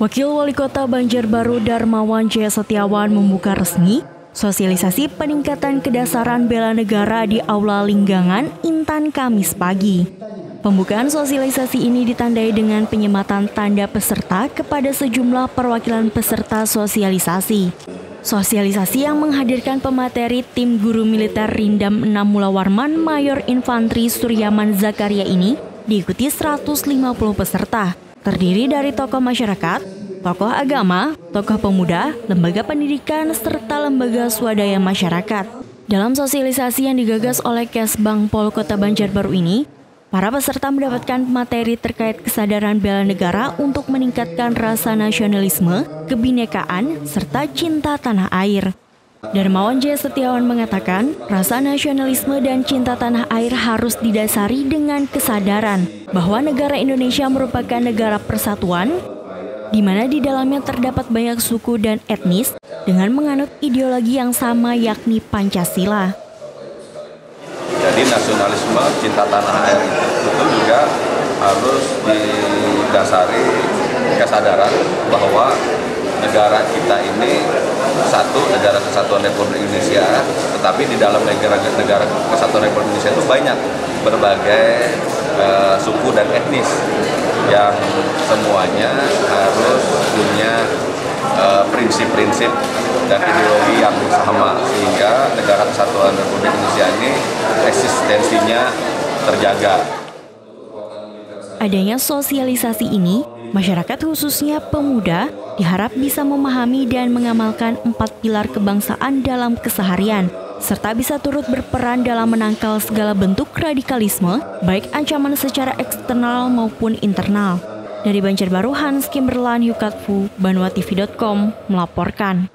Wakil Wali Kota Banjarbaru Darmawan Jaya Setiawan membuka resmi sosialisasi peningkatan kedasaran bela negara di Aula Linggangan Intan Kamis pagi. Pembukaan sosialisasi ini ditandai dengan penyematan tanda peserta kepada sejumlah perwakilan peserta sosialisasi. Sosialisasi yang menghadirkan pemateri tim guru militer Rindam 6 Mulawarman Mayor Infantri Suryaman Zakaria ini diikuti 150 peserta terdiri dari tokoh masyarakat, tokoh agama, tokoh pemuda, lembaga pendidikan, serta lembaga swadaya masyarakat. Dalam sosialisasi yang digagas oleh Kesbang Pol Kota Banjarbaru ini, para peserta mendapatkan materi terkait kesadaran bela negara untuk meningkatkan rasa nasionalisme, kebinekaan, serta cinta tanah air. Darmawan Jaya Setiawan mengatakan, rasa nasionalisme dan cinta tanah air harus didasari dengan kesadaran bahwa negara Indonesia merupakan negara persatuan, di mana di dalamnya terdapat banyak suku dan etnis dengan menganut ideologi yang sama yakni Pancasila. Jadi nasionalisme cinta tanah air itu juga harus didasari kesadaran bahwa negara kita ini satu negara kesatuan Republik Indonesia, tetapi di dalam negara negara kesatuan Republik Indonesia itu banyak berbagai uh, suku dan etnis yang semuanya harus punya eh, prinsip-prinsip uh, dan ideologi yang sama sehingga negara kesatuan Republik Indonesia ini eksistensinya terjaga. Adanya sosialisasi ini Masyarakat khususnya pemuda diharap bisa memahami dan mengamalkan empat pilar kebangsaan dalam keseharian, serta bisa turut berperan dalam menangkal segala bentuk radikalisme, baik ancaman secara eksternal maupun internal. Dari Banjarbaru, Hans Kimberlan Yukatfu, BanuaTV.com melaporkan.